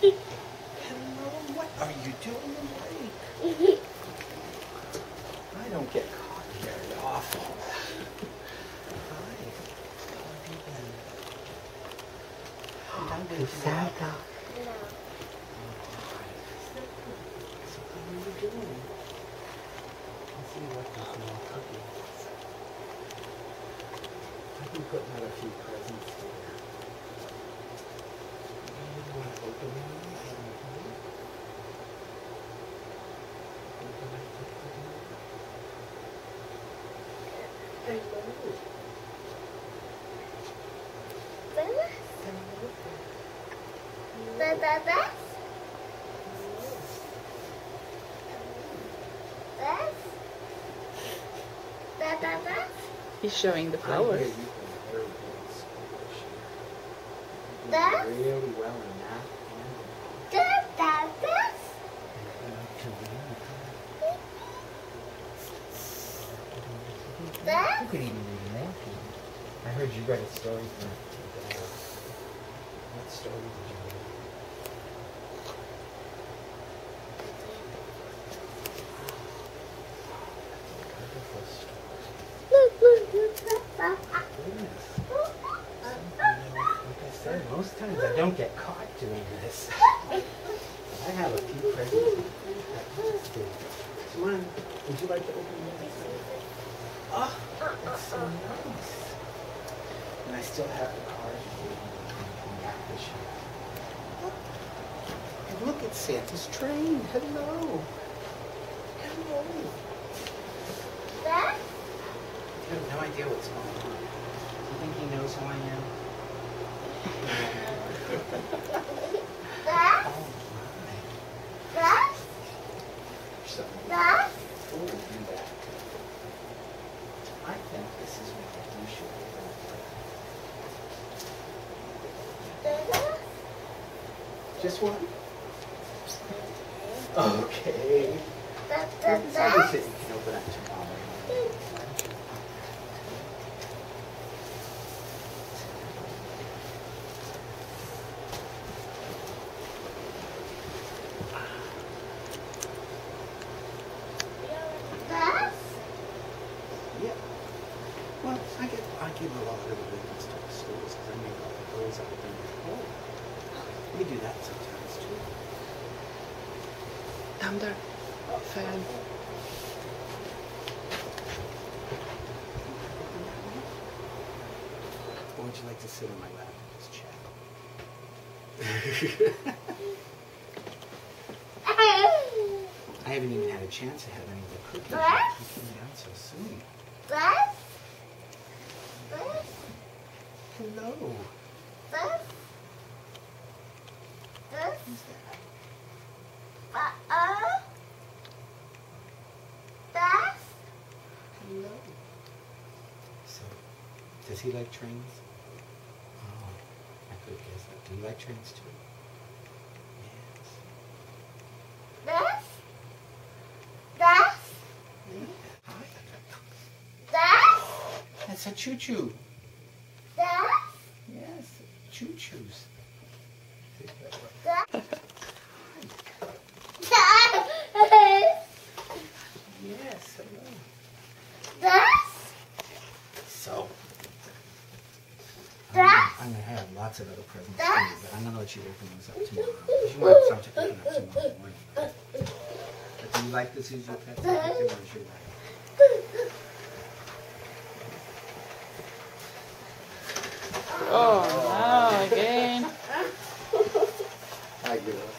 Hello, what are you doing awake? I don't get caught very often. Hi. How have you been? Oh, I'm not going to Santa. So how are you doing? Let's see what these more cookies. I've been out a few presents here. You want to open one? Open it, open it. Hello. He's showing the I hear flowers. you've been very good in school this year. You've That? done really well in math and You could even read Matthew. I heard you read a story from. What story did you read? I most times I don't get caught doing this. I have a few presents. Would you like to open this? Oh, that's so nice. And I still have the card you gave me from back this year. And look at Santa's train. Hello. Hello. That? I have no idea what's going on. Do you think he knows who I am? oh my. So, before we do that, I think this is what you should Just one? Okay. This other thing you can open up tomorrow. Yeah. Well, I get I give a lot of ribbons to the schools because I make all the bills out of them at home. We do that sometimes too. Down there. Fan. Or would you like to sit on my lap and just chat? I haven't even had a chance to have any of the cookies. yet. You came down so soon. Hello. Who's that? Hello. So, does he like trains? Oh, I could guessed that. Do you like trains too? Yes. Yeah. Hi. That's a choo-choo. That? Yes, choo-choos. Yes, hello. So, I'm gonna, have lots of other presents for you, but I'm gonna let you open those up tomorrow. 'cause You want to start to open up tomorrow morning. right? But do you like the Suzy pets? I think you like. Oh, no, again. I give up.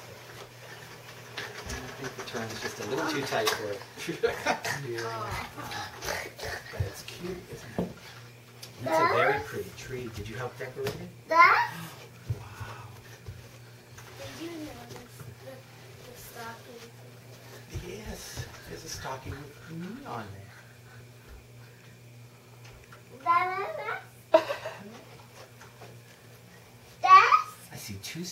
I think the turn's is just a little too tight for it. Katie, did you help decorate it? That? Wow. Did you notice the, the stocking? Yes, there's a stocking with me on there. That, that. I see two.